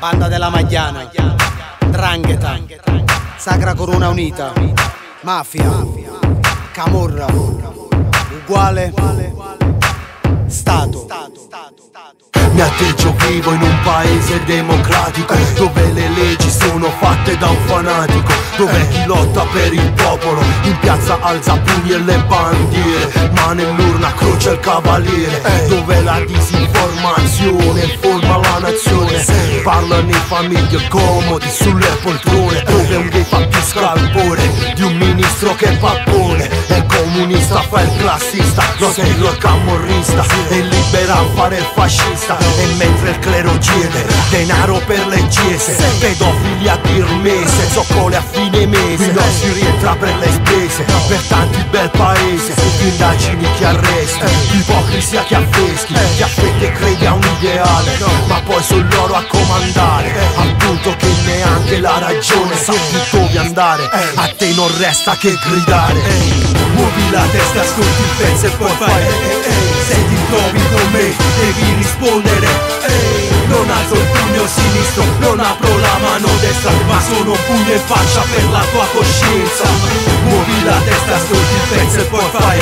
Banda della Magliana, Drangheta, Sacra Corona Unita, Mafia, Camorra, uguale, Stato. Mi atteggio vivo in un paese democratico Dove le leggi sono fatte da un fanatico Dove chi lotta per il popolo In piazza alza pugni e le bandiere Ma nell'urna croce il cavaliere Dove la disinformazione forma la nazione Parlano in famiglie comodi sulle poltrone Dove un gay fa più scalpore Di un ministro che pappone E il comunista fa il classista Lo spillo il camorrista E libera a fare il fascista E mentre il clero chiede Denaro per le chiese Pedofili a dir mese Zoccole a fine mese Non si rientra per le spese Per tanti bel paese indagini che arresti Ipocrisia che affreschi Chi affette crede a un ideale Ma poi sono loro a comandare Al punto che neanche la ragione sa più dove andare A te non resta che gridare. Muovi la testa, ascolti il pezzo e poi fai Se ti trovi con me devi rispondere Non alzo il pugno sinistro, non apro la mano destra Ma sono un pugno in faccia per la tua coscienza la testa, ascolti il pezzo e poi fai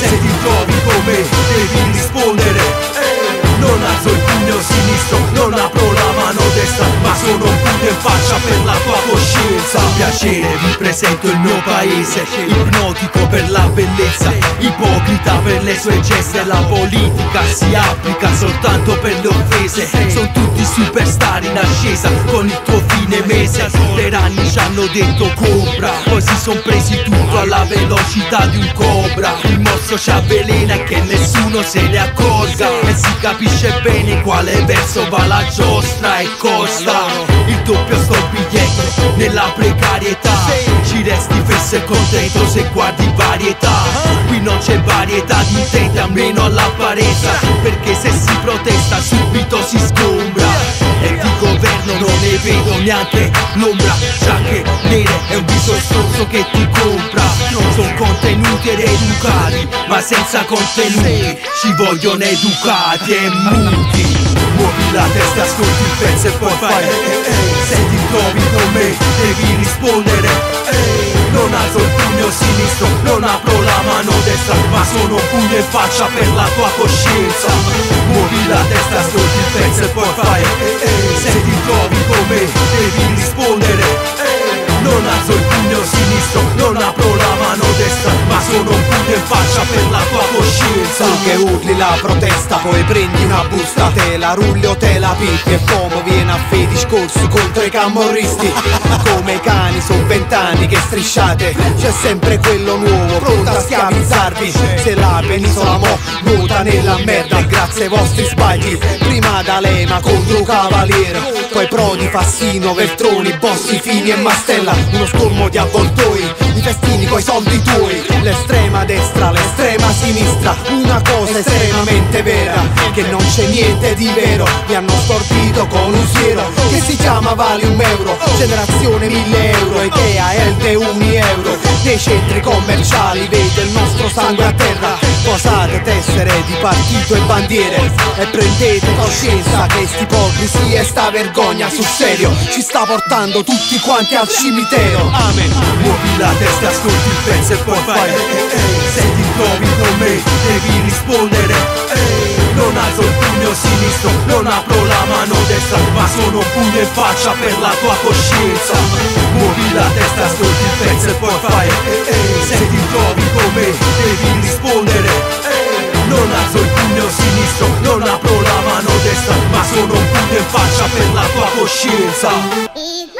Se ti trovi con me devi rispondere. Non alzo il pugno sinistro, non apro la mano destra Ma sono un pugno in faccia per la tua coscienza. Piacere, vi presento il mio paese Ipnotico per la bellezza Ipocrita per le sue geste. La politica si applica soltanto per le offese. Sono tutti superstar in ascesa Con il tuo fine mese anni ci hanno detto compra Poi si son presi tutto alla velocità di un cobra. Il mostro ci avvelena e che nessuno se ne accorga. E si capisce bene quale verso va la giostra e costa. Il doppio sto biglietto nella precarietà. Ci resti fesso e contento se guardi varietà. Qui non c'è varietà di intenti almeno all'apparenza. Perché se si protesta subito si sgombra vedo neanche l'ombra Giacche nere è un viso stronzo che ti compra. Sono contenuti ed educati Ma senza contenuti. Ci vogliono educati e muti. Muovi la testa, ascolti il pezzo e poi fai Se ti trovi con me devi rispondere non alzo il pugno sinistro, non apro la mano destra Ma sono pugno in faccia per la tua coscienza. Muovi la testa, ascolti il pezzo e poi fai ti trovi con me devi rispondere. Non alzo il pugno sinistro, non apro la mano destra Ma sono un pugno in faccia per la tua Tu che urli la protesta, poi prendi una busta Te la rulli o te la picchi. E come viene a fare discorso contro i camorristi. Come i cani, sono vent'anni che strisciate. C'è sempre quello nuovo, pronto a schiavizzarvi. Se la penisola mo nuota nella merda Grazie ai vostri sbagli. Prima D'Alema contro Cavaliere Poi Prodi, Fassino, Veltroni, Bossi, Fini e Mastella. Uno stormo di avvoltoi I festini coi soldi tuoi. L'estrema destra, l'estrema sinistra Una cosa estremamente vera Che non c'è niente di vero. Mi hanno stordito con un siero Che si chiama Vale un euro Generazione 1000 euro Ikea, euro Nei centri commerciali Vede il nostro sangue a terra. Posate tessere di partito e bandiere E prendete coscienza che sti ipocrisia e sta vergogna sul serio. Ci sta portando tutti quanti al cimitero. Amen. Muovi la testa, ascolti il pezzo e poi fai. Se ti trovi con me devi rispondere. Non alzo il pugno sinistro, non apro la mano destra sono un in faccia per la tua coscienza. Muovi la testa, ascolti il pezzo e poi fai Se ti trovi con me devi rispondere. Non alzo il pugno sinistro, non apro la mano destra Ma sono un pugno in faccia per la tua coscienza